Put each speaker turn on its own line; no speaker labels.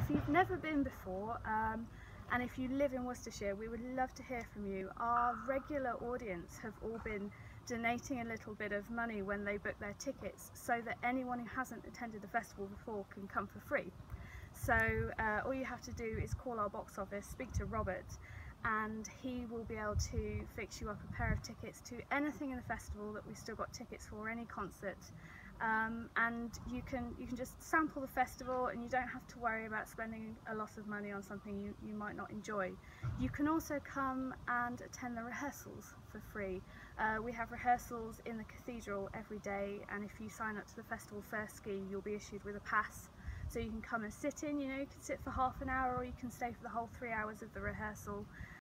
if you've never been before, um, and if you live in Worcestershire, we would love to hear from you. Our regular audience have all been donating a little bit of money when they book their tickets so that anyone who hasn't attended the festival before can come for free. So uh, all you have to do is call our box office, speak to Robert, and he will be able to fix you up a pair of tickets to anything in the festival that we've still got tickets for, any concert. Um, and you can you can just sample the festival and you don't have to worry about spending a lot of money on something you, you might not enjoy. You can also come and attend the rehearsals for free. Uh, we have rehearsals in the cathedral every day and if you sign up to the festival first scheme you'll be issued with a pass so you can come and sit in, you know, you can sit for half an hour or you can stay for the whole three hours of the rehearsal